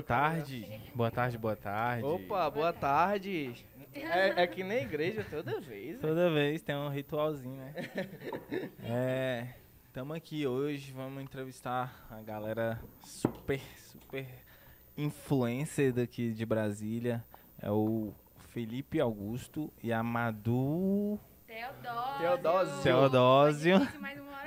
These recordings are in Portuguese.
boa tarde. Boa tarde, boa tarde. Opa, boa tarde. É, é que nem igreja toda vez. né? Toda vez tem um ritualzinho, né? é, estamos aqui hoje, vamos entrevistar a galera super, super influencer daqui de Brasília. É o Felipe Augusto e a Madu Teodósio. Teodósio.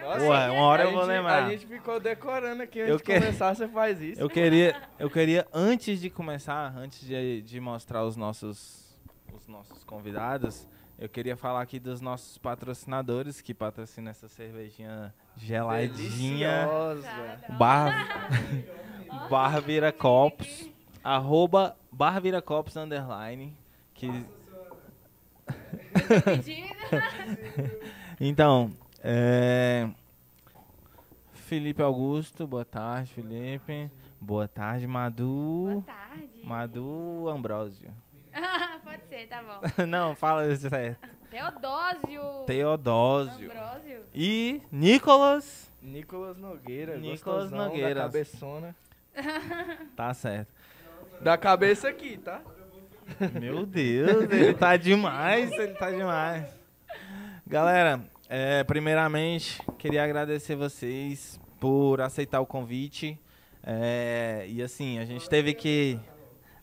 Nossa, Ué, uma hora eu vou gente- lembrar. A gente ficou decorando aqui Eu antes que- de começar, você faz isso. Eu queria, eu queria antes de começar, antes de, de mostrar os nossos, os nossos convidados, eu queria falar aqui dos nossos patrocinadores que patrocinam essa cervejinha geladinha. Deliciosa. Bar, Bar Vira Copos, arroba Bar Vira Copos underline. Que, Pedindo. então, é, Felipe Augusto, boa tarde, Felipe. Boa tarde, Boa Madu. tarde. Madu Ambrósio. Pode ser, tá bom. Não, fala certo. Teodósio. Teodósio. Ambrósio. E Nicolas. Nicolas Nogueira, Nicolas gostosão Nogueira. da cabeçona. Tá certo. Da cabeça aqui, tá? Meu Deus, ele tá demais, ele tá demais. Galera, é, primeiramente, queria agradecer vocês por aceitar o convite. É, e assim, a gente teve que.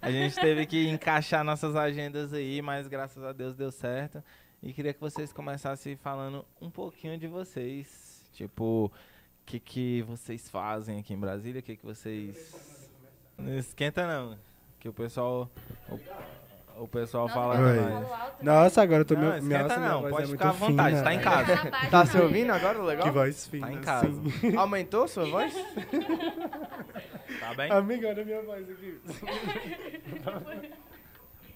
A gente teve que encaixar nossas agendas aí, mas graças a Deus deu certo. E queria que vocês começassem falando um pouquinho de vocês. Tipo, o que, que vocês fazem aqui em Brasília, o que, que vocês. Não esquenta não. Que o pessoal. O pessoal Nossa, fala Oi. alto, né? Nossa, agora eu tô Não, meu, esquenta nossa, não, pode é ficar à vontade, fina. tá em casa. Tá se ouvindo agora, legal? Que voz fina. Tá em casa. sim. Aumentou sua voz? Tá bem? Amiga, olha a minha voz aqui.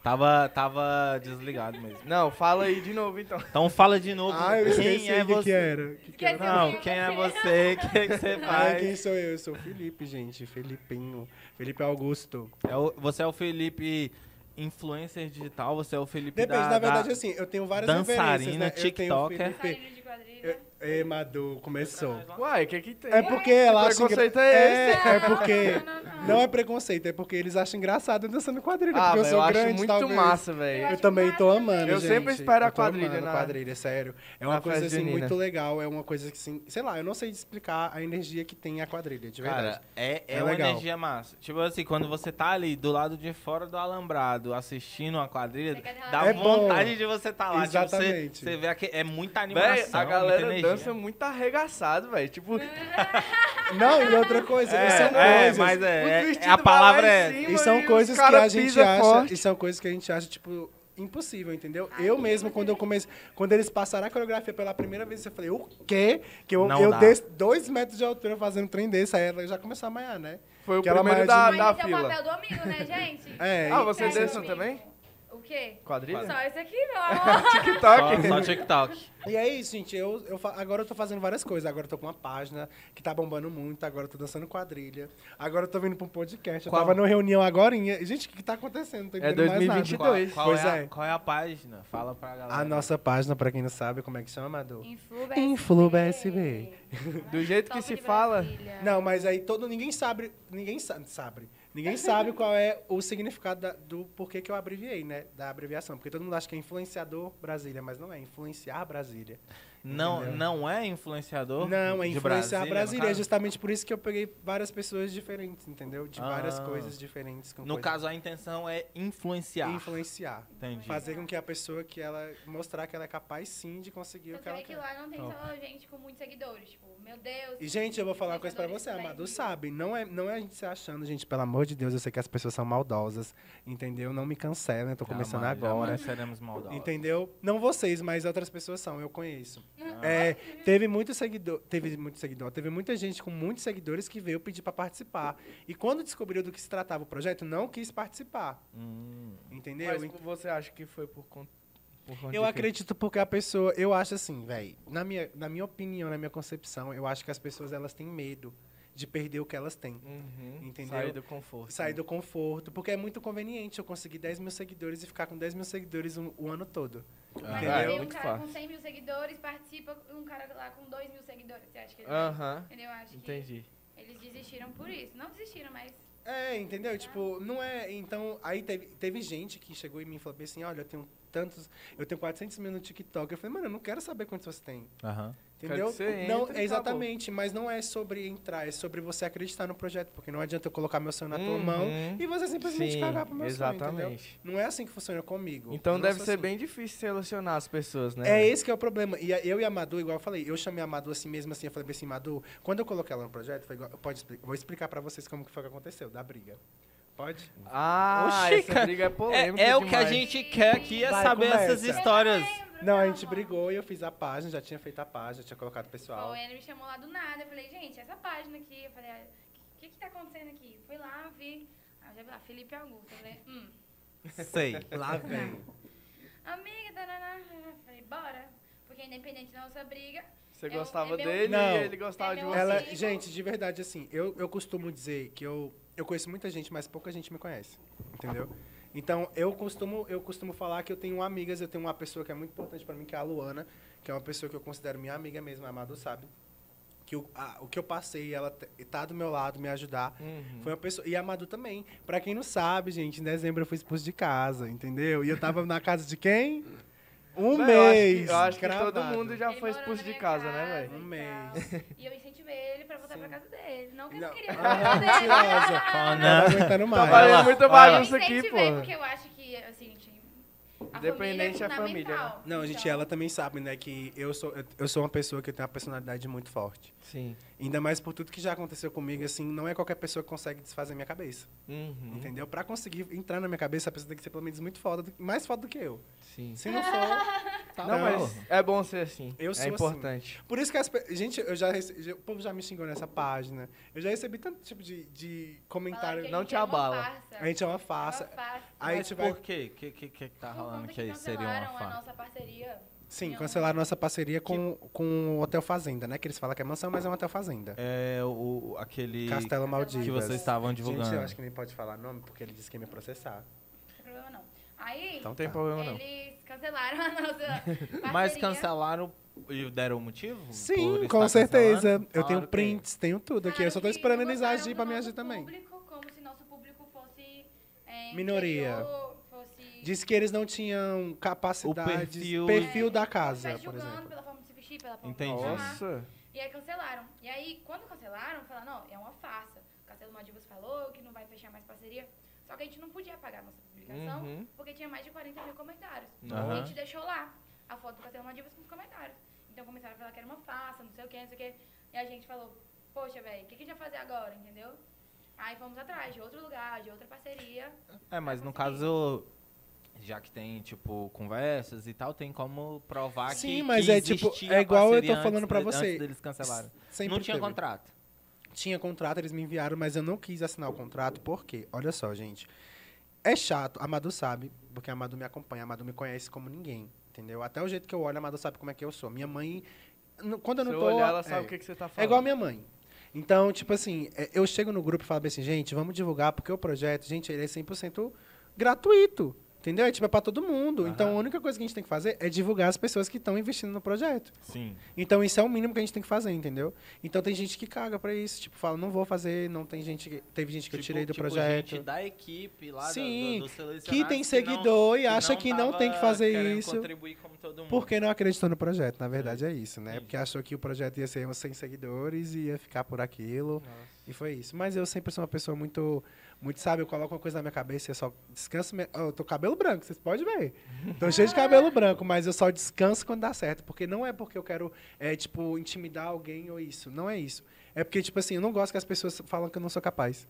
Tava, tava desligado mesmo. Não, fala aí de novo então. Então fala de novo. Ah, eu esqueci quem é que, você? que era. Que que era? Não, quem quem é você? O que, que você Ah, quem faz? sou eu? Eu sou o Felipe, gente. Felipinho. Felipe Augusto. É o- você é o Felipe influencer digital, você é o Felipe Depende, da, na verdade, da- assim, eu tenho várias dançarina, referências, né? Eu tenho o tiktoker. Felipe... Quadrilha. Ei, Madu, começou. Uai, o que que tem? É porque ela acha... preconceito engra- é esse? É, é porque... Não, não, não. Não é preconceito, é porque eles acham engraçado dançando quadrilha. Ah, porque eu sou eu acho grande, muito talvez. massa, velho. Eu acho também tô amando, Eu gente. sempre espero a Eu quadrilha na- quadrilha, sério. É uma na coisa assim junina. muito legal, é uma coisa que assim, sei lá, eu não sei explicar a energia que tem a quadrilha, de verdade. Cara, é, é, É uma legal. energia massa. Tipo assim, quando você tá ali do lado de fora do alambrado assistindo uma quadrilha, Você dá É bom. vontade de você tá lá. Tipo, você, Exatamente. você vê que é muita animação, a galera energia. dança muito arregaçado, velho. Tipo, Não, e outra coisa, É, são é, coisas. mas é, é- a palavra é. cima E são coisas que a gente acha, forte. e são coisas que a gente acha tipo impossível, entendeu? Ai, eu mesmo quando eu comecei, quando eles passaram a coreografia pela primeira vez, eu falei: "O quê? Que eu Não eu dois metros de altura fazendo um trem desse, aí ela já começou a manhar, né? Foi o que primeiro da, de- da Mas esse é o fila. papel do amigo, né, gente? É, Ah, você É, dança também? O quê? Quadrilha? Só esse aqui, meu amor. TikTok. Só, só TikTok. E é isso, gente. Eu, eu, agora eu tô fazendo várias coisas. Agora eu tô com uma página que tá bombando muito. Agora eu tô dançando quadrilha. Agora eu tô vindo pra um podcast. Eu Qual? tava numa reunião agora. Gente, o que, que tá acontecendo? Não tô É entendendo mais nada. 2022. Qual, Pois é, a, é. qual é a página? Fala pra galera. A nossa página, pra quem não sabe, como é que chama, Amador? Influ Influ BSB. Do jeito que Top se de fala. Brasília. Não, mas aí todo ninguém sabe, ninguém sabe, sabe. Ninguém sabe qual é o significado da- do porquê que eu abreviei, né, da abreviação, porque todo mundo acha que é influenciador Brasília, mas não é. Influenciar Brasília. Não, Entendeu? não é influenciador? Não, é influenciar Brasília, é justamente por isso que eu peguei várias pessoas diferentes, entendeu? De várias Ah. coisas diferentes com No coisas- caso, a intenção é influenciar. influenciar. Entendi. Fazer com que a pessoa que ela mostrar que ela é capaz sim de conseguir o Você que ela vê que quer. lá não tem Top. só gente com muitos seguidores. Tipo, meu Deus. E, gente, eu vou falar uma coisa pra você, a influenciadores Madu trending. sabe. Não é, não é a gente se achando, gente, pelo amor de Deus, eu sei que as pessoas são maldosas, entendeu? Não me cancelem, eu tô começando Jamais, agora. jamais seremos maldosos. Entendeu? Não vocês, mas outras pessoas são, eu conheço. É, teve muito seguidor, teve muito seguidor, teve muita gente com muitos seguidores que veio pedir pra participar. E quando descobriu do que se tratava o projeto, não quis participar. Hum. Entendeu? Mas você acha que foi por conta. Eu acredito porque a pessoa, eu acho assim, velho, na minha, na minha opinião, na minha concepção, eu acho que as pessoas elas têm medo de perder o que elas têm. Uhum. Entendeu? Sair do conforto. Sair do conforto, porque é muito conveniente eu conseguir 10 mil seguidores e ficar com 10 mil seguidores um- o ano todo. Mas Entendeu? aí É, vem um muito cara fácil. com 100 mil seguidores, participa um cara lá com 2 mil seguidores. Você acha que ele Aham. Entendeu? Acho Entendi. que eles desistiram por isso. Não desistiram, mas É, entendeu? Tipo, não é. Então, aí teve, teve gente que chegou em mim e falou assim: olha, eu tenho tantos. Eu tenho 400 mil no TikTok. Eu falei, mano, eu não quero saber quantos você tem. Aham. Entendeu? você não, entre e exatamente, mas não é sobre entrar, é sobre você acreditar no projeto, porque não adianta eu colocar meu sonho na tua Uhum. mão e você simplesmente Sim, cagar pro meu sonho, entendeu? exatamente. Não é assim que funciona comigo. Então Eu deve ser assim. bem difícil selecionar as pessoas, né? É esse que é o problema. E eu e a Madu, igual eu falei, eu chamei a Madu assim mesmo assim, eu falei assim, Madu, quando eu coloquei ela no projeto, foi igual, pode, vou explicar pra vocês como que foi que aconteceu, da briga. Pode? Ah, Oxi, essa briga é polêmica É, é o que a gente quer aqui, é Vai, saber começa. essas histórias. Não, a gente brigou e eu fiz a página, já tinha feito a página, já tinha colocado o pessoal. Foi, ele me chamou lá do nada. Eu falei, gente, essa página aqui. Eu falei, o que, que tá acontecendo aqui? Fui lá, vi. Aí eu já vi lá, Felipe Augusto. Eu falei, hum, Sei. Lá vem. amiga, taraná. Eu falei, bora. Porque independente da nossa briga, Você Eu- gostava é dele Não. e ele gostava É de você. Ela, gente, de verdade, assim, eu, eu costumo dizer que eu, eu conheço muita gente, mas pouca gente me conhece. Entendeu? Então, eu costumo, eu costumo falar que eu tenho amigas, eu tenho uma pessoa que é muito importante pra mim, que é a Luana, que é uma pessoa que eu considero minha amiga mesmo, a Amado sabe. Que o, a- o que eu passei, ela tá do meu lado, me ajudar. Uhum. Foi uma pessoa. E a Madu também. Pra quem não sabe, gente, em dezembro eu fui expulso de casa, entendeu? E eu tava na casa de quem? Um Véi, eu acho que- mês. Eu acho que, todo mundo já Ele foi expulso de minha casa, né, casa velho? Um mês. E eu incentivei ele pra voltar pra casa dele. Não que eu Não. não queria Ah, voltar pra casa dele. mentirosa. Fala, Não tá não. aguentando mais. Tá valendo muita bagunça eu aqui, incentivei pô. porque eu acho que, assim, gente, a Independente família é da família. Não, gente, Então, ela também sabe, né, que eu sou, eu, eu sou uma pessoa que tem uma personalidade muito forte. Sim. Ainda mais por tudo que já aconteceu comigo, assim, não é qualquer pessoa que consegue desfazer minha cabeça. Uhum. Entendeu? Pra conseguir entrar na minha cabeça, a pessoa tem que ser pelo menos muito foda, mais foda do que eu. Sim. Se não for. Tá Não, bom. mas é bom ser assim. Eu sou é assim. importante. Por isso que as Gente, eu já rece- o povo já me xingou nessa página. Eu já recebi tanto tipo de, de comentário. que a Não gente te é uma abala. farsa. A gente é uma É uma farsa. farsa. Aí a Mas gente vai. por quê? O que, que, que tá rolando que que seria uma cancelaram a farsa? nossa parceria. Sim, cancelaram nossa parceria com, com o Hotel Fazenda, né? Que eles falam que é mansão, mas é um Hotel Fazenda. É o, aquele Castelo Maldivas. que vocês estavam divulgando. Gente, eu acho que nem pode falar nome, porque ele disse que ia me processar. Não tem problema não. Aí, Então não tem Tá. problema não. eles cancelaram a nossa parceria. Mas cancelaram e deram motivo? Sim, por com certeza. cancelando? Eu Falaram tenho que- prints, tenho tudo aqui. Eu só que esperando eles gostaram agir do pra me agir também. público, como se nosso público fosse é, Minoria. inferior, fosse Disse que eles não tinham capacidade, perfil- perfil, da É, casa, por julgando exemplo. pela forma de se vestir, pela forma Entendi. de. Nossa. E aí cancelaram. E aí, quando cancelaram, falaram, não, é uma farsa. O Castelo Maldivas falou que não vai fechar mais parceria. Só que a gente não podia apagar nossa publicação, Uhum. porque tinha mais de 40 mil comentários. Aham. A gente deixou lá a foto do Castelo Maldivas com os comentários. Então começaram a falar que era uma farsa, não sei o que, não sei o que. E a gente falou, poxa, velho, o que, que a gente vai fazer agora, entendeu? Aí fomos atrás de outro lugar, de outra parceria. É, mas no caso, já que tem, tipo, conversas e tal, tem como provar que Sim, mas que é, tipo, é igual eu tô falando de- você. Antes deles cancelarem. Sempre Não tinha teve. contrato. Tinha contrato, eles me enviaram, mas eu não quis assinar o contrato, por quê? Olha só, gente. É chato, a Madu sabe, porque a Madu me acompanha, a Madu me conhece como ninguém, entendeu? Até o jeito que eu olho, a Madu sabe como é que eu sou. Minha mãe, quando eu Se não eu tô... olhar, ela é, sabe o que, que você tá É falando. igual a minha mãe. Então, tipo assim, é, eu chego no grupo e falo assim, gente, vamos divulgar, porque o projeto, gente, ele é 100% gratuito. Entendeu? É tipo, é pra todo mundo. Aham. Então, a única coisa que a gente tem que fazer é divulgar as pessoas que estão investindo no projeto. Sim. Então, isso é o mínimo que a gente tem que fazer, entendeu? Então, tem gente que caga pra isso. Tipo, fala, não vou fazer. Não tem gente que... Teve gente que eu tirei do tipo, projeto. gente da equipe lá, do- Sim, do, do selecionados que tem não- seguidor e acha que não tava tem que fazer isso. contribuir como todo mundo. Porque não acreditou no projeto, na verdade é isso, né? Entendi. Porque achou que o projeto ia ser uns 100 seguidores e ia ficar por aquilo. E foi isso. Mas eu sempre sou uma pessoa muito, muito sabe, eu coloco uma coisa na minha cabeça e eu só descanso. me- Eu tô com cabelo branco, vocês podem ver. Tô cheio de cabelo branco, mas eu só descanso quando dá certo. Porque não é porque eu quero, é, tipo, intimidar alguém ou isso. Não é isso. É porque, tipo assim, eu não gosto que as pessoas falam que eu não sou capaz.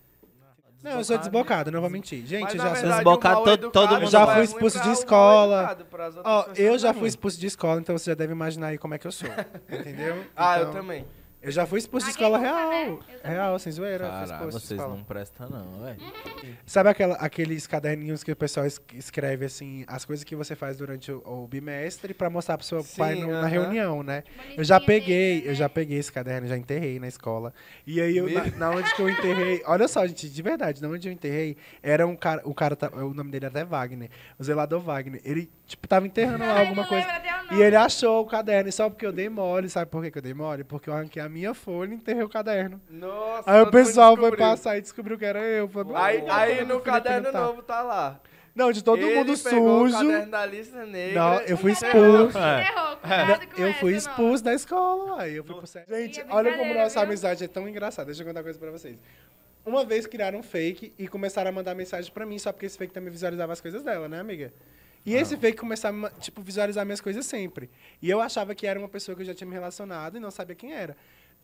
Não, eu sou desbocado, não vou mentir. Gente, Mas, eu já sou. verdade, Desbocado, o mal todo- todo mundo Já fui expulso de escola. Ó, eu já fui expulso de escola, então você já deve imaginar aí como é que eu sou. Entendeu? Ah, eu Então, também. Eu já fui expulso de escola nunca, real. né? Real, sem zoeira. de vocês escola. não prestam não, velho. Sabe aquela, aqueles caderninhos que o pessoal es- escreve, assim, as coisas que você faz durante o, o bimestre pra mostrar pro seu Sim, pai no- na aham. reunião, né? Eu já peguei, negra, eu né? já peguei esse caderno, já enterrei na escola. E aí, eu, na, na onde que eu enterrei... Olha só, gente, de verdade, na onde eu enterrei, era um cara... O cara, tá- o nome dele era até Wagner. O zelador Wagner. Ele, tipo, tava enterrando lá alguma coisa. E ele achou o caderno, e só porque eu dei mole, sabe por que que eu dei mole? Porque eu arranquei a minha folha e enterrei o caderno. Nossa, Aí o pessoal foi passar e descobriu que era eu. Falei, Aí, "Pô, aí no caderno tá." novo tá lá. Não, de todo Ele mundo sujo. caderno da lista negra. Não, eu fui expulso. É. Com Eu fui expulso da escola, aí eu fui pro. Gente, é olha como nossa viu? amizade é tão engraçada. Deixa eu contar uma coisa pra vocês. Uma vez criaram um fake e começaram a mandar mensagem pra mim, só porque esse fake também visualizava as coisas dela, né, amiga? E esse fake começava a, tipo, visualizar minhas coisas sempre. E eu achava que era uma pessoa que eu já tinha me relacionado e não sabia quem era.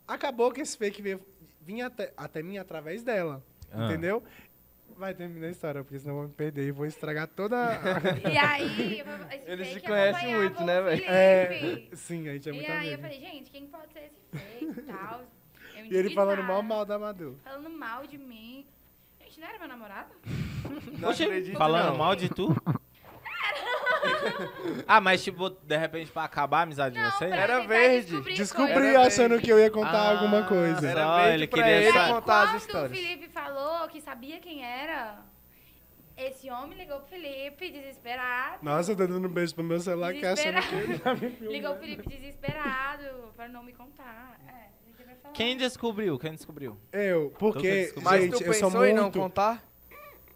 Acabou que esse fake veio, vinha até, até mim através dela, Ah. entendeu? Vai terminar a história, porque senão eu vou me perder e vou estragar toda a... E aí, esse Eles se conhecem muito, né, velho? É, sim, a gente é E muito aí eu amigo. falei, gente, quem pode ser esse fake e tal? Eu E ele falando mal mal da Madu. Falando mal de mim. Gente, não era meu namorado? Não acredito, falando não. mal de tu? Ah, mas tipo, de repente pra acabar a amizade de Não, vocês? pra Era tentar verde. descobrir Descobri coisas. Era achando verde. que eu ia contar Ah, alguma coisa. Era Só verde ele pra queria ele saber. contar as Quando o histórias. Felipe falou que sabia quem era, esse homem ligou pro Felipe, desesperado. Nossa, eu tô dando um beijo pro meu celular que achando que ele tá me filmando. Ligou pro Felipe desesperado pra não me contar. É, vai falar. Quem descobriu? Quem descobriu? Eu, porque. Mas gente, eu sou pensou em não muito... contar?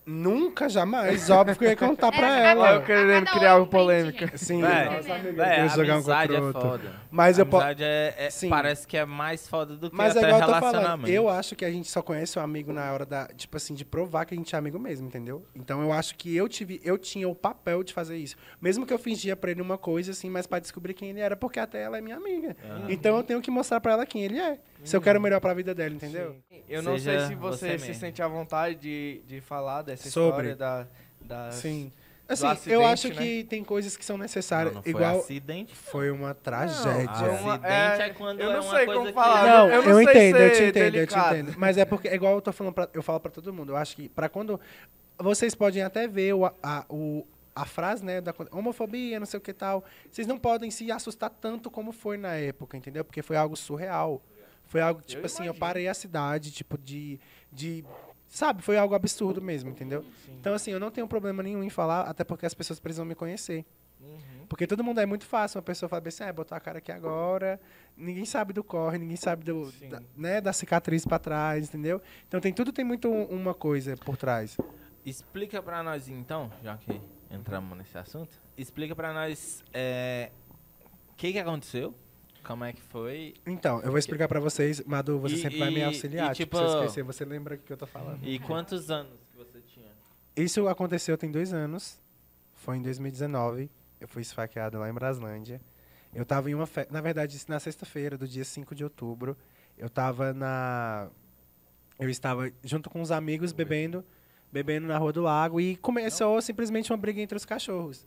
Nunca, jamais. Óbvio que eu ia contar pra ela. Eu querendo criar um uma polêmica. gente. Sim, nossa amiga, queria a jogar um contra o é outro. foda. Mas a eu posso... é, é- Sim. parece que é mais foda do que Mas é até igual eu tô falando, relacionamento. eu acho que a gente só conhece o amigo na hora da, tipo assim, de provar que a gente é amigo mesmo, entendeu? Então eu acho que eu tive, eu tinha o papel de fazer isso. Mesmo que eu fingia pra ele uma coisa assim, mas pra descobrir quem ele era, porque até ela é minha amiga. Ah. Então eu tenho que mostrar pra ela quem ele é. Se eu quero o melhor pra vida dela, entendeu? Eu não Seja sei se você, você se sente à vontade de, de falar dessa Sobre. história da, da... Sim. Assim, eu acidente, acho né? que tem coisas que são Não, necessárias. não foi igual acidente. foi uma tragédia. uma- acidente é, é, quando eu é não uma sei coisa como que... falar. Não, eu eu, não sei entendo, eu te entendo, delicado. eu te entendo. Mas é porque, igual eu tô falando pra, eu falo pra todo mundo, eu acho que pra quando. Vocês podem até ver o, a, o, a frase, né, da homofobia, não sei o que tal. Vocês não podem se assustar tanto como foi na época, entendeu? Porque foi algo surreal. Foi algo, tipo assim, eu imagino. parei a cidade, tipo, de. de sabe, foi algo absurdo mesmo, entendeu? Então, assim, eu não tenho problema nenhum em falar, até porque as pessoas precisam me conhecer. Uhum. Porque todo mundo é muito fácil. Uma pessoa fala assim, ah, botar a cara aqui agora. Ninguém sabe do corre, ninguém sabe do, Sim. da, né, da cicatriz pra trás, entendeu? Então tem tudo tem muito um- uma coisa por trás. Explica pra nós então, já que entramos nesse assunto, explica pra nós é, o que que aconteceu, como é que foi Então, eu vou explicar pra vocês, Madu, você E- sempre vai me e- auxiliar. e, tipo, tipo, se eu esquecer, você lembra o que eu tô falando. e quantos anos que você tinha? Isso aconteceu tem dois anos. Foi em 2019. Eu fui esfaqueado lá em Braslândia. Eu tava em uma festa. Na verdade, isso na sexta-feira, do dia 5 de outubro. Eu tava na. Eu estava junto com os amigos bebendo, bebendo na Rua do Lago e começou simplesmente uma briga entre os cachorros.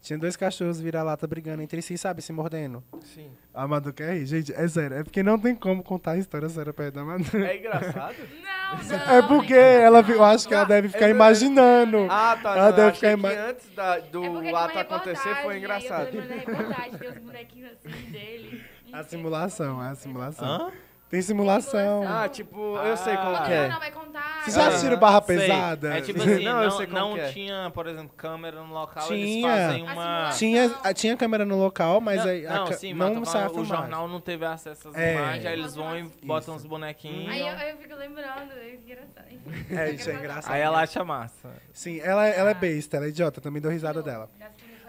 Tinha dois cachorros vira-lata brigando entre si, sabe, se mordendo. Sim. A Madu quer rir, gente, é sério. É porque não tem como contar a história séria perto da Madu. É engraçado? Não, não. É porque ela, eu acho que ela deve ficar É- imaginando. Ah, tá. Ela não, deve ficar ima- antes da- do É porque tem ato acontecer foi engraçado. Eu reportagem, tem uns bonequinhos assim dele. A simulação, é a simulação. Hã? Tem simulação. Ah, tipo, eu sei como Ah. que é. jornal vai contar. Vocês já Ah, assistiram Barra Sei. Pesada? É tipo assim, Não, não, eu sei como não que é. tinha, por exemplo, câmera no local, Tinha. eles fazem uma... Tinha, tinha câmera no local, mas não, aí a não, ca- sim, mas não tô sai a falando, o filmagem. jornal não teve acesso às É. imagens, aí eles vão e botam Isso. uns bonequinhos. Aí eu, eu fico lembrando, é engraçado. É, isso é engraçado. Aí ela acha massa. Sim, ela, ela é besta, ela é idiota, também dou risada dela.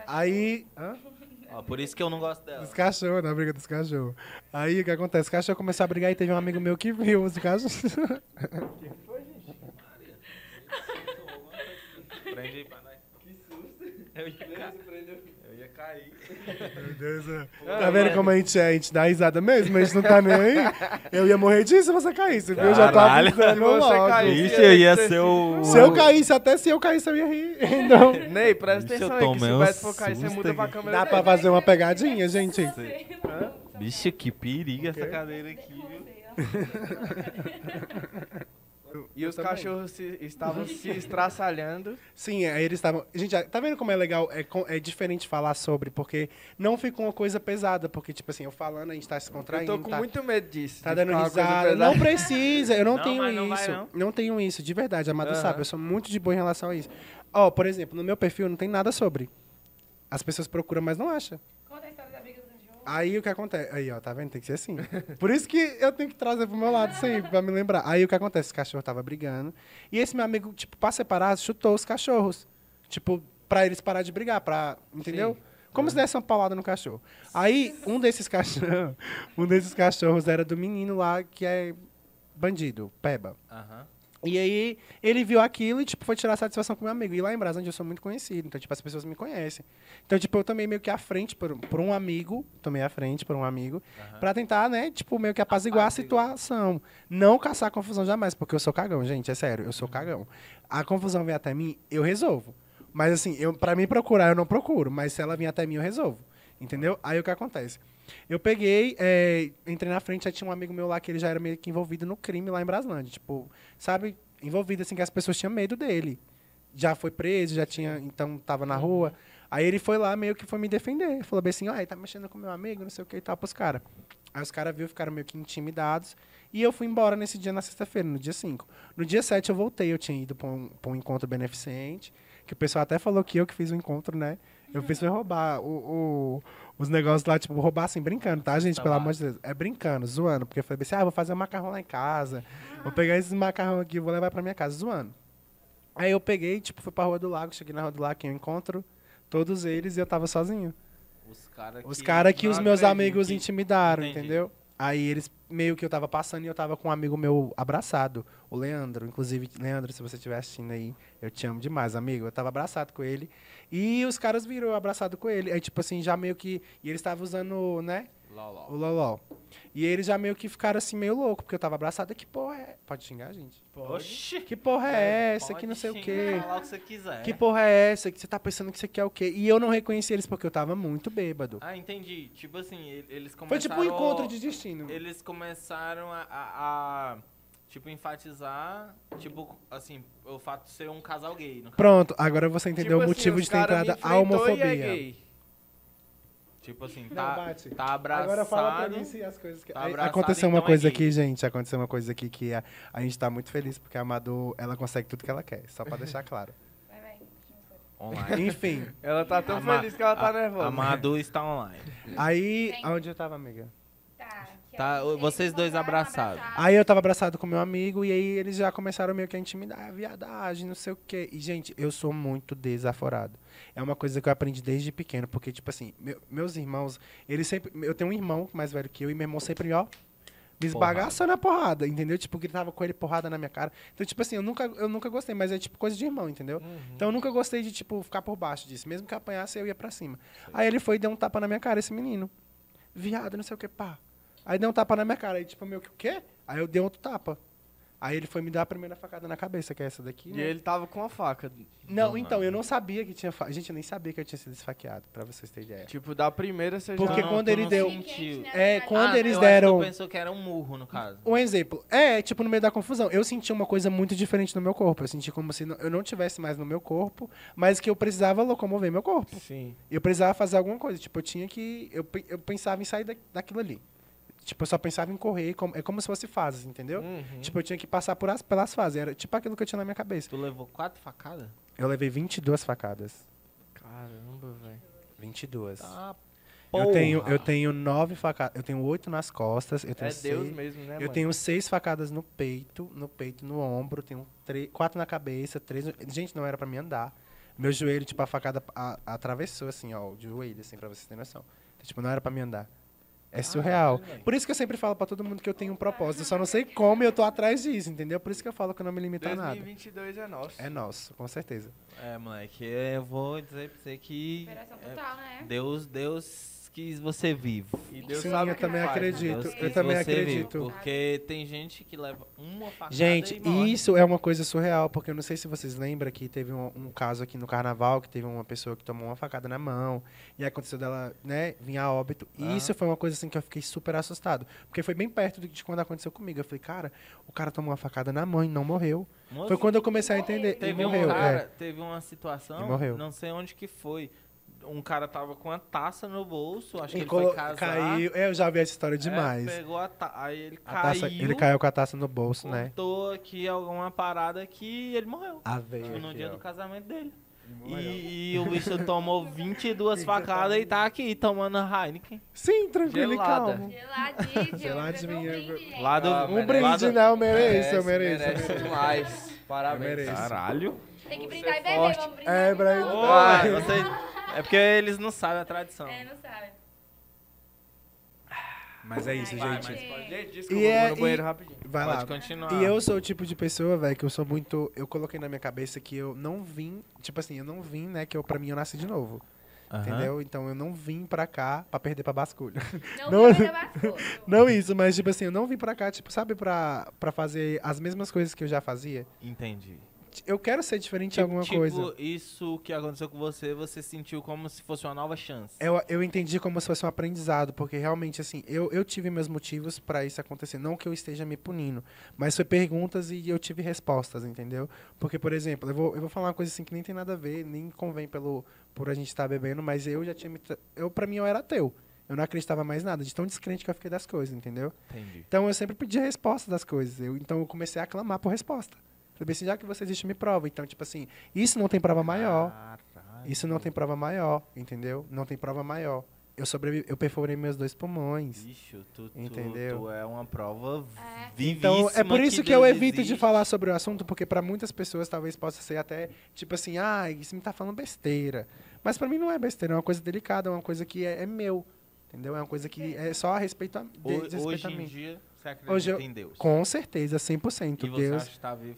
Aí. Hã? Ó, por isso que eu não gosto dela. Dos cachorros, na briga dos cachorros. Aí o que acontece? Os cachorros começaram a brigar e teve um amigo meu que viu os cachorros. Prende aí pra nós. Que susto. Eu ia, ca... eu ia cair. Meu Deus, é. Tá vendo como a gente é? A gente dá risada mesmo, a gente não tá nem aí. Eu ia morrer disso se você caísse, viu? Eu já tava avisando logo. caísse, Ixi, eu ia ser o... Se eu caísse, até se eu caísse, eu ia rir. Então, Ney, presta Ixi, atenção aí, que se o Beto for cair, você muda pra câmera dá dele. pra fazer uma pegadinha, gente? Bicho, que perigo essa cadeira aqui, viu? E os também. cachorros se- estavam se estraçalhando. Sim, aí eles estavam. Gente, tá vendo como é legal? É, é diferente falar sobre, porque não fica uma coisa pesada, porque, tipo assim, eu falando, a gente tá se Eu contraindo. tô com tá, muito medo disso. tá dando risada. Não precisa, eu não, Não, tenho não vai, isso. não. não. tenho isso, de verdade. A Madu Aham. sabe, eu sou muito de boa em relação a isso. Ó, por exemplo, no meu perfil não tem nada sobre. As pessoas procuram, mas não acham. Conta a história da briga do cachorro. Aí o que acontece? Aí, ó, tá vendo? Tem que ser assim. Por isso que eu tenho que trazer pro meu lado sempre, pra me lembrar. Aí o que acontece? Os cachorros tava brigando. E esse meu amigo, tipo, pra separar, chutou os cachorros. Tipo, pra eles parar de brigar, pra. Entendeu? Como se desse uma paulada no cachorro. Aí, um desses cachorros, um desses cachorros era do menino lá que é bandido, Peba. Aham. E aí ele viu aquilo e, tipo, foi tirar satisfação com meu amigo. E lá em Brasília eu sou muito conhecido, então, tipo, as pessoas me conhecem. Então, tipo, eu tomei meio que à frente por, por um amigo, tomei à frente por um amigo, pra tentar, né, tipo, meio que apaziguar a situação. Não caçar confusão jamais, porque eu sou cagão, gente, é sério, eu sou cagão. A confusão vem até mim, eu resolvo. Mas, assim, eu, pra mim procurar, eu não procuro, mas se ela vir até mim, eu resolvo. Entendeu? Aí o que acontece? Eu peguei, é, entrei na frente, já tinha um amigo meu lá que ele já era meio que envolvido no crime lá em Braslândia. Tipo, sabe, envolvido assim, que as pessoas tinham medo dele. Já foi preso, já tinha, então tava na rua. Aí ele foi lá, meio que foi me defender. Falou bem assim, ó, ele tá mexendo com meu amigo, não sei o que e tal, pros caras. Aí os caras viram, ficaram meio que intimidados. E eu fui embora nesse dia, na sexta-feira, no dia 5. No dia 7 eu voltei, eu tinha ido pra um, pra um encontro beneficente, que o pessoal até falou que eu que fiz o encontro, né? Eu fiz foi roubar o, o- os negócios lá, tipo, roubar assim, brincando, tá, gente? Pelo amor de Deus. É brincando, zoando. Porque eu falei assim, ah, vou fazer um macarrão lá em casa. Vou pegar esses macarrão aqui e vou levar pra minha casa, zoando. Aí eu peguei, tipo, fui pra Rua do Lago, cheguei na Rua do Lago, que eu encontro todos eles e eu tava sozinho. Os caras Os caras que os meus amigos que- intimidaram, Entendi. entendeu? Aí eles meio que eu tava passando e eu tava com um amigo meu abraçado, o Leandro. Inclusive, Leandro, se você estiver assistindo aí, eu te amo demais, amigo. Eu tava abraçado com ele. E os caras viram eu abraçado com ele. Aí, tipo assim, já meio que. E eles estavam usando, né? Ló, ló. O Loló. E eles já meio que ficaram assim, meio louco, porque eu tava abraçado. Que porra é. Pode xingar, gente? Oxi. Que porra é essa? Pode Que não sei o quê. Falar o que você quiser. Que porra é essa? Que você tá pensando que você quer o quê? E eu não reconheci eles porque eu tava muito bêbado. Ah, entendi. Tipo assim, eles começaram... Foi tipo um encontro de destino. Eles começaram a, a- a, tipo, enfatizar, tipo, assim, o fato de ser um casal gay, no caso. Pronto, agora você entendeu Tipo o motivo assim, de ter entrado a enfrentou e homofobia. é gay. Tipo assim, Não, tá, bate. tá abraçado... Agora fala pra mim se as coisas que... tá Aí, abraçado, Aconteceu uma então é coisa gay. aqui, gente. Aconteceu uma coisa aqui que a, a gente tá muito feliz porque a Amado, ela consegue tudo que ela quer. Só pra deixar claro. Vai, vai. Online. Enfim, Ela tá tão Ama- feliz que ela tá a- nervosa. Amado está online. aí... Onde eu tava, amiga? Tá. vocês dois abraçados. Aí eu tava abraçado com meu amigo e aí eles já começaram meio que a intimidar, "Ah, viadagem, não sei o quê. E, gente, eu sou muito desaforado. É uma coisa que eu aprendi desde pequeno, porque, tipo assim, meu- meus irmãos, eles sempre. Eu tenho um irmão mais velho que eu, e meu irmão sempre, ó, me esbagaçou na porrada, entendeu? Tipo, gritava com ele porrada na minha cara. Então, tipo assim, eu nunca, eu nunca gostei, mas é tipo coisa de irmão, entendeu? Então eu nunca gostei de, tipo, ficar por baixo disso. Mesmo que eu apanhasse, eu ia pra cima. Aí ele foi e deu um tapa na minha cara, esse menino. Viado, não sei o que, pá. Aí deu um tapa na minha cara. Aí, tipo, meio que o quê? Aí eu dei outro tapa. Aí ele foi me dar a primeira facada na cabeça, que é essa daqui. E né? ele tava com a faca. Não, então, eu não sabia que tinha. Fa... Gente, eu nem sabia que eu tinha sido esfaqueado, pra vocês terem ideia. Tipo, da primeira você Porque já... Não, quando ele não deu- sentiu. É, quando Ah, eles eu deram- Acho que pensou que era um murro, no caso. Um exemplo. É, tipo, no meio da confusão. Eu senti uma coisa muito diferente no meu corpo. Eu senti como se eu não tivesse mais no meu corpo, mas que eu precisava locomover meu corpo. Sim. Eu precisava fazer alguma coisa. Tipo, eu tinha que. Eu, eu pensava em sair da, daquilo ali. Tipo, eu só pensava em correr. como- é como se fosse fases, entendeu? Uhum. Tipo, eu tinha que passar por as, pelas fases. Era tipo aquilo que eu tinha na minha cabeça. Tu levou quatro facadas? Eu levei 22 facadas. Caramba, velho. 22. Tá, eu tenho, porra. eu tenho nove facadas. Eu tenho oito nas costas. Eu tenho É seis, Deus mesmo, né, Eu tenho seis facadas no peito, no peito, no ombro, tenho três, quatro na cabeça, três. no- Gente, não era pra mim andar. Meu joelho, tipo, a facada a- atravessou, assim, ó, o joelho, assim, pra vocês terem noção. Então, tipo, não era pra mim andar. É surreal. velho. Por isso que eu sempre falo pra todo mundo que eu tenho um propósito. Eu só não sei como e eu tô atrás disso, entendeu? Por isso que eu falo que eu não me limito a nada. 2022 é nosso. É nosso, com certeza. É, moleque, eu vou dizer pra você que Operação é, total, né? Deus, Deus quis você vivo. E Deus Sim, sabe eu o que também faz, né? acredito. Deus eu também acredito. vivo, porque tem gente que leva uma facada Gente, e isso é uma coisa surreal, porque eu não sei se vocês lembram que teve um, um caso aqui no carnaval, que teve uma pessoa que tomou uma facada na mão, e aconteceu dela, né, vir a óbito. E Aham. isso foi uma coisa assim que eu fiquei super assustado. Porque foi bem perto de quando aconteceu comigo. Eu falei, cara, o cara tomou uma facada na mão e não morreu. Moço, Foi quando eu comecei a entender. E Teve morreu. um cara, é. teve uma situação, E morreu. não sei onde que foi. Um cara tava com uma taça no bolso, acho que E ele colo- foi casar. caiu. É, eu já vi essa história é, demais. pegou a ta... aí ele A caiu, taça- ele caiu com a taça no bolso, né? cortou aqui alguma parada que ele morreu. A veia. Tipo, no aqui, dia ó. do casamento dele. E, e o bicho tomou 22 facadas e tá aqui tomando Heineken. Sim, tranquilo Gelada. e calmo. Geladíssimo. Geladinho. bebeu um brinde, gente. Lá do- Ah, Um brinde, Lado- né? Eu mereço, eu mereço. eu merece mereço. demais. Parabéns. Caralho. Tem que Você brindar e beber, vamos brindar. É, pra- beber. É porque eles não sabem a tradição. É, não sabe. Mas é isso, Vai, gente. vai. Gente, desculpa, E eu é- vou no banheiro e- rapidinho. Vai Pode lá. continuar. E eu sou o tipo de pessoa, velho, que eu sou muito. Eu coloquei na minha cabeça que eu não vim. Tipo assim, eu não vim, né? Que eu, pra mim eu nasci de novo. Aham. Entendeu? Então eu não vim pra cá pra perder pra basculho. Não, Não- não basculho. Não isso, mas tipo assim, eu não vim pra cá, tipo, sabe, pra, pra fazer as mesmas coisas que eu já fazia. Entendi. Eu quero ser diferente em Tipo, alguma tipo, coisa. isso que aconteceu com você, você sentiu como se fosse uma nova chance. Eu, eu entendi como se fosse um aprendizado, porque realmente, assim, eu, eu tive meus motivos pra isso acontecer. Não que eu esteja me punindo, mas foi perguntas e eu tive respostas, entendeu? Porque, por exemplo, eu vou, eu vou falar uma coisa assim que nem tem nada a ver, nem convém pelo, por a gente estar bebendo, mas eu já tinha me. Eu, pra mim, eu era ateu. Eu não acreditava mais nada, de tão descrente que eu fiquei das coisas, entendeu? Entendi. Então eu sempre pedi a resposta das coisas. Eu, então eu comecei a clamar por resposta. Falei assim, já que você existe, me prova. Então, tipo assim, isso não tem prova maior. Caralho. Isso não tem prova maior, entendeu? Não tem prova maior. Eu sobrevivi, eu perfurei meus dois pulmões. Bicho, tu, tu, Entendeu? tu é uma prova É. vivíssima Então, é por isso que, eu Deus evito de existe. falar sobre o assunto, porque pra muitas pessoas talvez possa ser até tipo assim, ah, isso me tá falando besteira. Mas pra mim não é besteira, é uma coisa delicada, é uma coisa que é, é meu. Entendeu? É uma coisa que é só a respeito a, de, Ho- de respeito Hoje a em mim. dia, você acredita Hoje eu- em Deus. Com certeza, 100%. e você Deus, acha que tá vivo?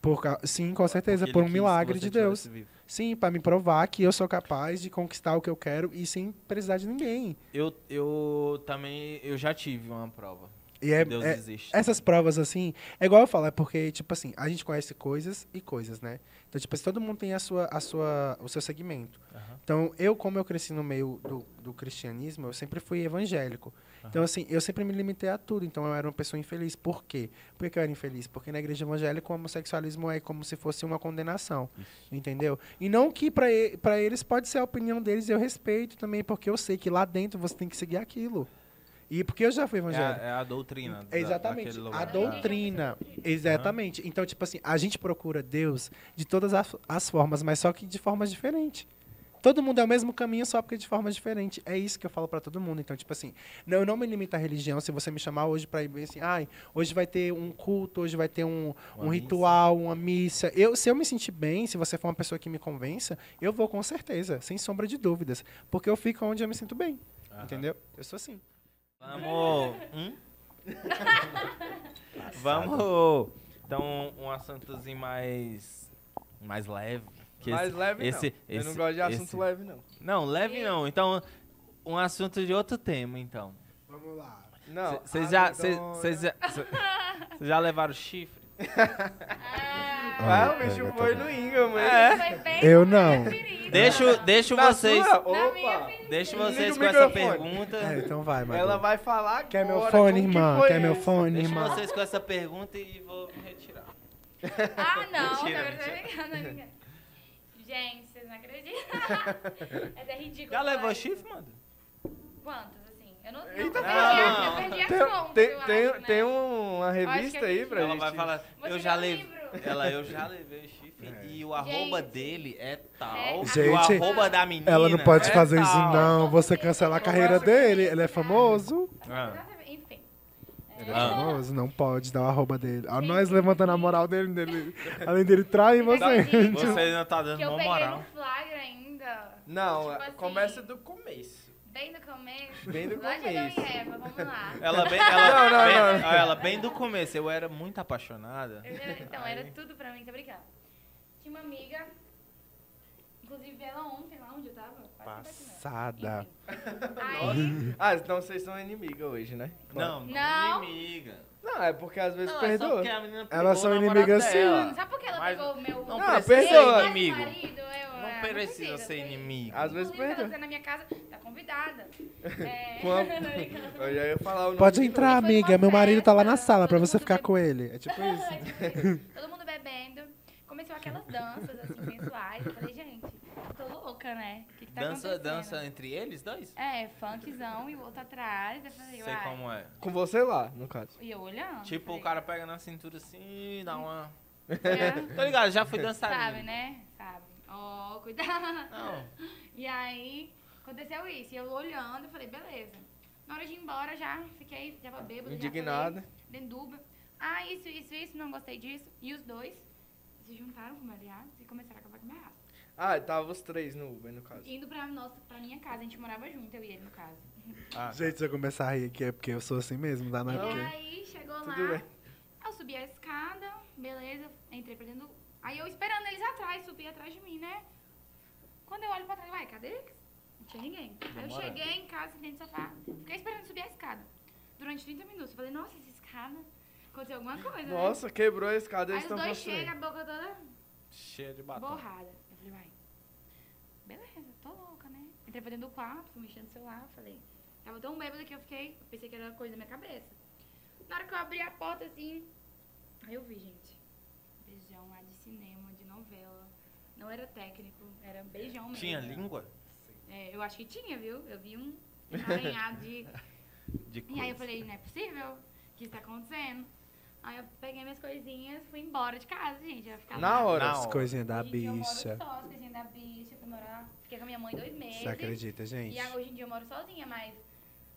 Por, sim, com certeza, porque por um milagre de Deus. Sim, pra me provar que eu sou capaz de conquistar o que eu quero e sem precisar de ninguém. Eu, eu também, eu já tive uma prova. E é, Deus é- existe. essas provas, assim, é igual eu falo, é porque, tipo assim, a gente conhece coisas e coisas, né? Então, tipo assim, todo mundo tem a sua, a sua, o seu segmento. Aham. Então, eu, como eu cresci no meio do, do cristianismo, eu sempre fui evangélico. Então, assim, eu sempre me limitei a tudo. Então, eu era uma pessoa infeliz. Por quê? Por que eu era infeliz? Porque na igreja evangélica, o homossexualismo é como se fosse uma condenação. Entendeu? E não que pra pra eles pode ser a opinião deles, eu respeito também, porque eu sei que lá dentro você tem que seguir aquilo. E porque eu já fui É, evangélico. a- é a doutrina. da- Exatamente, a doutrina. Exatamente. Então, tipo assim, a gente procura Deus de todas as, as formas, mas só que de formas diferentes. Todo mundo é o mesmo caminho, só porque de forma diferente. É isso que eu falo pra todo mundo. Então, tipo assim, não, eu não me limito à religião. Se você me chamar hoje pra ir bem assim, ai, hoje vai ter um culto, hoje vai ter um, Uma um missa. ritual, uma missa. Eu, se eu me sentir bem, se você for uma pessoa que me convença, eu vou com certeza, sem sombra de dúvidas. Porque eu fico onde eu me sinto bem. Aham. Entendeu? Eu sou assim. Vamos. Hum? Vamos. Então, um assuntozinho mais. Mais leve. Que Mais esse- leve esse, não. eu não esse- gosto de assunto esse- leve, não. Não, leve não. Então, um assunto de outro tema, então. Vamos lá. Não. Vocês já, cês- cês já, cê- cês já levaram chifre? Ah, o bicho foi no Inga, mano. É. Eu não. Deixo, deixo Na vocês. sua? Opa! Deixo vocês com essa pergunta. É, então vai, Madu. Ela vai falar Quer meu agora fone, que irmã? foi Quer meu fone, Deixo irmã? vocês com essa pergunta e vou me retirar. Ah, não. Mentira, mentira. brincando, tá brincando. Gente, vocês não acreditam. Essa é ridículo. Já levou chifre, isso. mano? Quantos, assim? Eu não, não, Eita, eu perdi, a- não. eu perdi Tem, as contas, tem, tem, né? tem um- uma revista é aí isso. pra Ela gente. vai falar, Você eu já não levei. Ela, eu já levei o chifre e o arroba dele é tal. É, e o Gente, arroba da menina. Ela não pode é fazer isso, tal. não. Você cancela a carreira dele. Ele é famoso. Ah. Enfim. Ele é Ah. Famoso, não pode dar o arroba dele. Ó, nós levantando a moral dele, dele além dele trair você. Você não tá dando Que eu uma peguei moral. no flagra ainda. Não, Tipo é- assim, começa do começo. Bem no começo. Bem do Lá de Adão começo. e Eva, vamos lá. Ela bem, ela, Não, não, bem, não. ó, ela bem do começo. Eu era muito apaixonada. Eu então, era tudo pra mim, tô brincando. Tinha uma amiga, inclusive ela ontem lá onde eu tava. Passada. Aí, Ah, então vocês são inimigas hoje, né? Não, Não. inimiga. Não, é porque às vezes Não, é só perdoa. porque a menina pegou Elas são inimigas dela. sabe por que ela Mas pegou o meu... Não precisa perdoa. ser inimigo. Marido, eu, Não é, precisa ser foi- inimigo. Às vezes perdoa. ela tá na minha casa, tá convidada. É... Eu já ia falar o nome Pode de entrar, amiga. Meu marido tá lá na sala pra você ficar com ele. É tipo isso. É tipo isso. Todo mundo bebendo. Começou aquelas danças, assim, sensuais. Eu falei, gente, louca, né? O que, que tá Dança, acontecendo? dança entre eles dois? É, funkzão e o outro atrás. Eu falei, Sei uai. como é. Com você lá, no caso. E eu olhando. Tipo, falei, o cara pega na cintura assim e dá uma. é, Tô ligado, já fui dançarina. Sabe, né? Sabe. Ó, cuidado. Não. E aí, aconteceu isso. E eu olhando, eu falei, beleza. Na hora de ir embora, já fiquei, já bêbada. Indignada. Já falei, dentro do Uber. Ah, isso, isso, isso, não gostei disso. E os dois se juntaram com aliados e começaram a acabar com o meu. Ah, tava os três no Uber, no caso. Indo pra, nossa, pra minha casa, a gente morava junto, eu e ele, no caso. Ah, Gente, se eu começar a rir aqui é porque eu sou assim mesmo, tá? Não é E porque... aí, chegou lá, Tudo bem. eu subi a escada, beleza, entrei pra dentro do... Aí eu esperando eles atrás, subi atrás de mim, né? Quando eu olho pra trás, vai, cadê eles? Não tinha ninguém. Aí eu cheguei em casa, sentei no sofá, fiquei esperando subir a escada. Durante 30 minutos. Eu falei, nossa, essa escada, aconteceu alguma coisa, né? Nossa, quebrou a escada, Aí eles os estão dois construindo. chegam, a boca toda cheia de batom. borrada. Eu falei, vai, beleza, tô louca, né? Entrei pra dentro do quarto, fui mexendo no celular, falei, tava tão bêbada que eu fiquei, eu pensei que era coisa da minha cabeça. Na hora que eu abri a porta, assim, aí eu vi, gente, beijão lá de cinema, de novela. Não era técnico, era beijão mesmo. Tinha língua? É, eu acho que tinha, viu? Eu vi um emaranhado de... De E aí eu falei, não é possível, o que está acontecendo? Aí eu peguei minhas coisinhas, fui embora de casa, gente. Eu ia ficar Na lá. hora. Na As coisinhas da em dia eu moro bicha. só, as coisinhas da bicha, fui morar. Fiquei com a minha mãe dois meses. Você acredita, gente? E hoje em dia eu moro sozinha, mas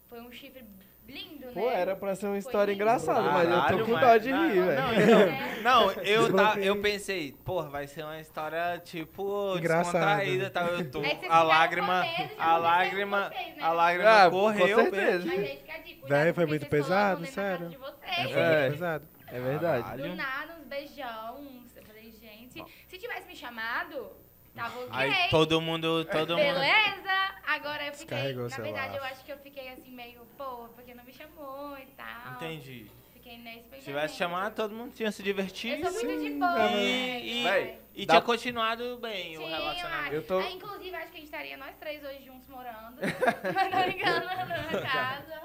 foi um chifre lindo, né? Pô, era pra ser uma história lindo. engraçada, mas eu tô com dó de não, rir, não, velho. É. Não, eu, tá, eu pensei, porra, vai ser uma história, tipo, Engraçada. descontraída, tá? Eu tô, Aí vocês a ficaram lágrima, com medo, já a lágrima, vocês, né? a lágrima Ah, com correu. certeza. Mas aí fica cuidado Véi, foi muito colocam pesado, casa sério. de vocês. É, foi É. muito pesado. É verdade. Caralho. Do nada, uns beijão. uns- Eu falei, gente, se tivesse me chamado, tava ok. Aí todo mundo, todo mundo... Beleza? Agora eu fiquei. O Na verdade, eu acho que eu fiquei assim, meio, pô, porque não me chamou e tal. Entendi. Fiquei nesse. Se tivesse chamado, todo mundo tinha se divertido. Eu sou muito de Sim, boa, cara. né? E, Véi, e dá- tinha continuado bem o Sim, relacionamento. Eu tô- ah, inclusive, acho que a gente estaria nós três hoje juntos morando. Mas não ligando na casa.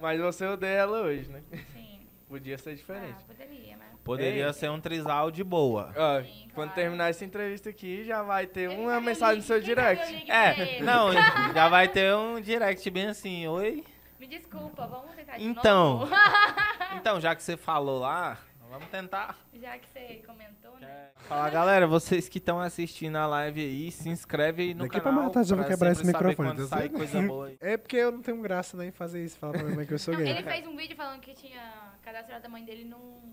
Mas você odeia ela hoje, né? Sim. Podia ser diferente. Ah, poderia, mas. Poderia Ei. ser um trisal de boa. Sim, quando claro. terminar essa entrevista aqui, já vai ter Ele uma o mensagem no seu direct. pra É, não, já vai ter um direct bem assim, oi? Me desculpa, vamos tentar de Então. novo. Então, já que você falou lá, vamos tentar. Já que você comentou, né? Fala, galera, vocês que estão assistindo a live aí, se inscreve aí no Daqui pra canal. matar, já vou pra quebrar esse microfone, tá sai coisa boa aí. É porque eu não tenho graça nem em fazer isso. Fala pra minha mãe que eu sou Não, gay. ele fez um vídeo falando que tinha cadastrado a mãe dele num.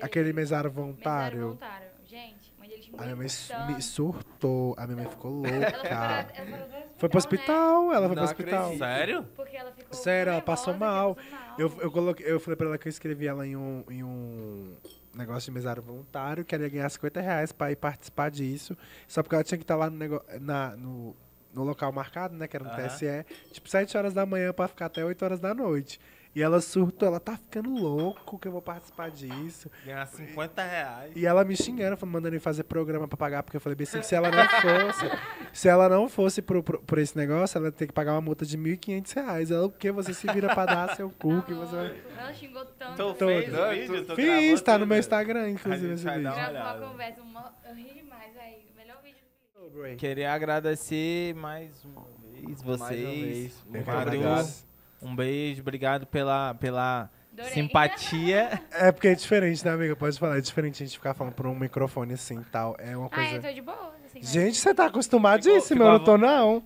Aquele mesário mesário voluntário. voluntário. Gente, a mãe dele xingou A minha mãe me surtou. A minha mãe ficou Ela foi pra, louca. ela foi pro Foi pro né? hospital, ela foi pro hospital. acredito. Sério? Porque ela ficou. Sério, ela nervosa, passou mal. passou mal. Eu, eu, coloquei, eu falei pra ela que eu escrevi ela em um, em um negócio de mesário voluntário, que ela ia ganhar 50 reais pra ir participar disso. Só porque ela tinha que estar lá no, nego- na, no, no local marcado, né? Que era no Aham. TSE, tipo 7 horas da manhã pra ficar até 8 horas da noite. E ela surtou, ela tá ficando louco que eu vou participar disso. Ganhar 50 reais. E ela me xingando, mandando eu fazer programa pra pagar, porque eu falei bem assim, se ela não fosse, se ela não fosse pro, pro, por esse negócio, ela ia ter que pagar uma multa de 1.500 reais. Ela, o que? Você se vira pra dar seu cu, que você. Ela xingou tanto. Tu Tô- fez o vídeo? Tu Fiz, tá no meu Instagram, A inclusive, gente esse vai dar vídeo. uma Gravou olhada. uma conversa, uma... eu ri demais aí. Melhor vídeo do vídeo. Queria agradecer mais uma vez vocês. Mais uma vez. Obrigado. Um beijo, obrigado pela, pela Adorei. simpatia. É porque é diferente, né, amiga? Pode falar, é diferente a gente ficar falando por um microfone assim e tal. É uma Ah, eu coisa. tô de boa. Assim, mas- Gente, você tá acostumadíssimo, Ficou- eu não tô, não.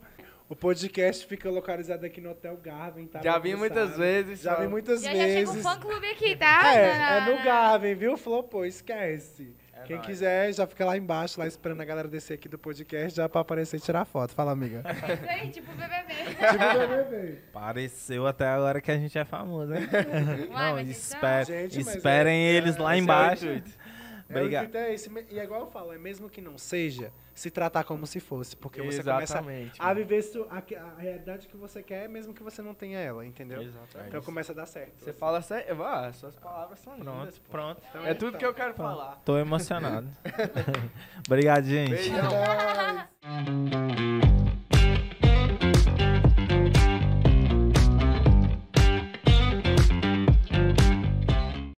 O podcast fica localizado aqui no Hotel Garvin, tá? Já vi muitas vezes. Já vi muitas Já, já chega um vezes. fã clube aqui, tá? É, é no Garvin, viu? Flopou, esquece. É Quem nóis. quiser, já fica lá embaixo, lá esperando a galera descer aqui do podcast, já pra aparecer e tirar foto. Fala, amiga. Aí, tipo BBB. tipo BBB. Pareceu até agora que a gente é famoso, né? Não, espere- Gente, esperem é- eles é- lá embaixo. É, Obrigado. É, esse, e é igual eu falo, é mesmo que não seja, se tratar como se fosse, porque você Exatamente, começa a viver su, a, a, realidade que você quer, mesmo que você não tenha ela, entendeu? Exatamente. Então começa a dar certo. Você assim. fala certo, ah, suas palavras são pronto, lindas. Pô. Pronto, então, é, é tudo tá. que eu tá. quero pronto. falar. Tô emocionado. Obrigado, gente. Beijão.